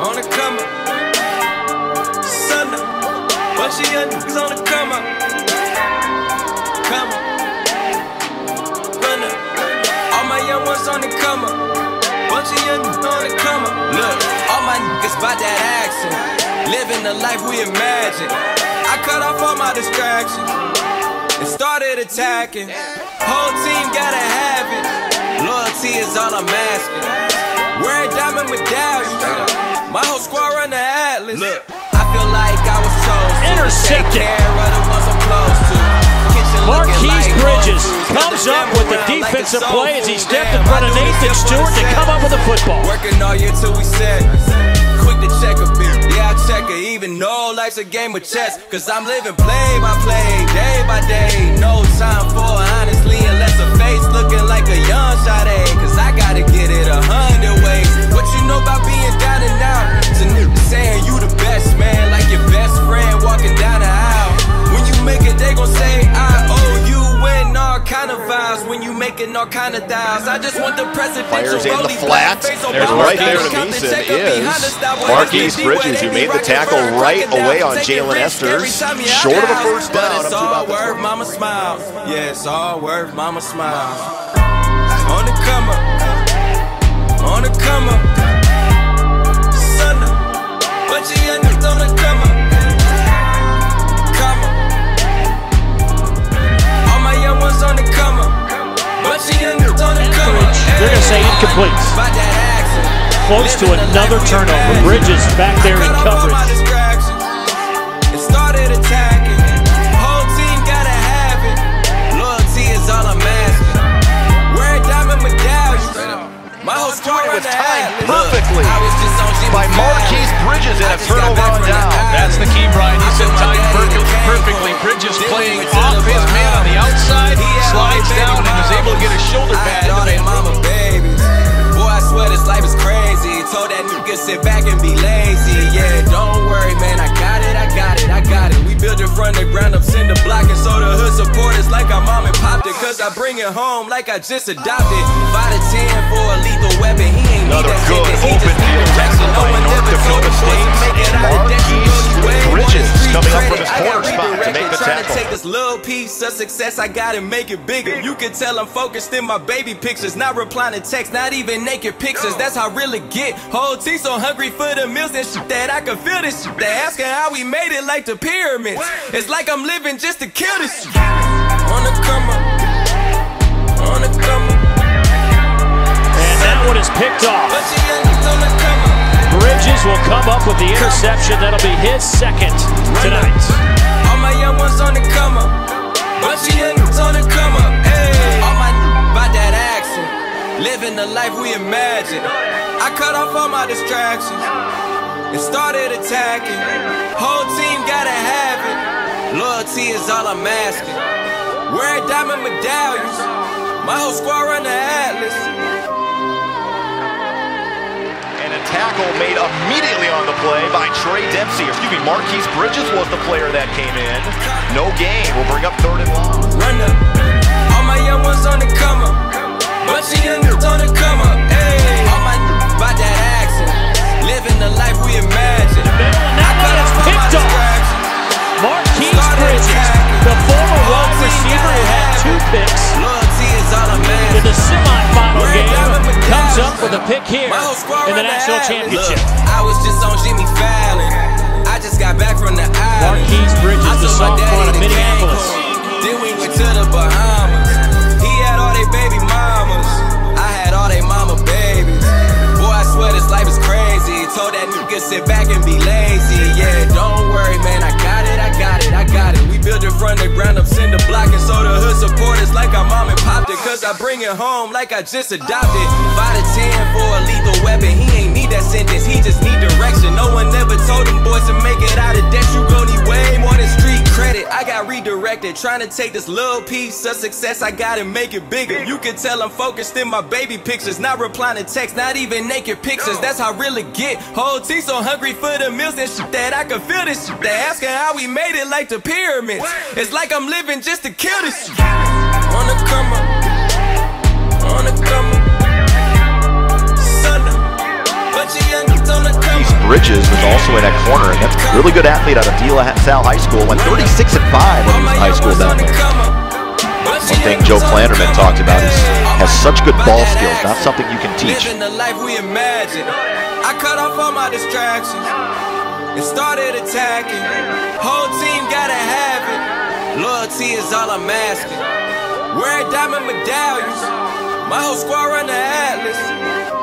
on the come up. Of bunch of young niggas on the come up. Come up. Run up. All my young ones on the come up. Bunch of young niggas on the come up. Look, all my niggas bout that action. Living the life we imagine. I cut off all my distractions and started attacking. Whole team gotta have it. Loyalty is all I'm asking. Wear a diamond medallion. Atlas. Look, I feel like I was chosen. Intercepted. To take care of the ones I'm close to. Kitchen Marquise Bridges comes up with the family like defensive play as he soul stepped food. in front of Nathan Stewart to come up with the football. Working all year till we set. Quick to check a bit. Yeah, I check it. Even though life's a game of chess. Cause I'm living play by play, day by day. No time for honestly, unless a face looking like a young Sade. Cause I gotta get it a hundred ways. What you know about making all kind of dials. I just want the presidential Fires in the rollie flat. There's right style. there to Count the Beeson is behind the style. Boy, Marquise Bridges, who made the tackle right away on Jalen risks Esters. Short of a first But down, It's all about worth mama smile. Yeah, it's all worth mama smile. On the come up. On the come up. Say Hey, incomplete. about that action. Close to another turnover. imagine. Bridges back there in I cut my coverage. distractions and started attacking. Whole team gotta have it. Loyalty is all I'm asking. Wear a diamond medallion. My whole squad It run was the timed perfectly I was just on Jimmy by Marquise Bridges and I a just got turnover on down. That's the key, Brian. He I said took my time daddy to perfect, Cancun. perfectly. Bridges playing went to off his man on the outside, He slides down and is able to get a shoulder pad That sit back and be lazy. Yeah, don't worry, man. I got it, I got it, I got it. We built it from the ground up, send the block, and so the hood supporters like our mom and popped it. Cause I bring it home like I just adopted. Five to ten for a lethal weapon. He ain't Another need that good he open just direction. No one North ever told Dakota him boys to State. make it out of that. You Marquise Bridges coming up from his corner spot this little piece of success I gotta make it bigger. You can tell I'm focused in my baby pictures, not replying to texts, not even naked pictures. That's how I really get. Whole team so hungry for the meals and shit that I can feel this shit. They asking how we made it like the pyramids. It's like I'm living just to kill this shit. On the come up. On the come up. And that one is picked off. But you young niggas on the come up. Bridges will come up with the interception. That'll be his second tonight. Young ones on the come up. Bunch of young niggas on the come up. Hey. All my about that action. Living the life we imagine. I cut off all my distractions and started attacking. Whole team gotta have it. Loyalty is all I'm asking. Wear diamond medallions. My whole squad run the Atlas. Tackle made immediately on the play by Trey Dempsey. Excuse me, Marquise Bridges was the player that came in. No gain. We'll bring up third and long. Run. With a pick here My whole squad in the national championship. Look, I was just on Jimmy Fallon. I just got back from the island. Marquise Bridges, I the took my sophomore out of to Minneapolis. Then we went to the Bahamas. Mom and popped it. Cause I bring it home like I just adopted. Five to ten for a lethal weapon. He ain't need that sentence, he just need direction. No one ever told them boys to make it out of debt. You gon' need way more than street credit. I got redirected, trying to take this little piece of success I got and make it bigger. You can tell I'm focused in my baby pictures, not replying to texts, not even naked pictures. That's how I really get. Whole team so hungry for the meals and shit that I can feel this shit. They asking how we made it like the pyramids. It's like I'm living just to kill this shit. On the come up. The come. Bridges was also in at corner, and that's a really good athlete out of De La Salle High School. Went 36 and 5 when he was in high school down there. One thing Joe Klanderman talked about is has such good ball skills, not something you can teach. Living the life we imagine. I cut off all my distractions and started attacking. Whole team gotta have it. Loyalty is all I'm asking. Wear diamond medallions. My whole squad run the Atlas.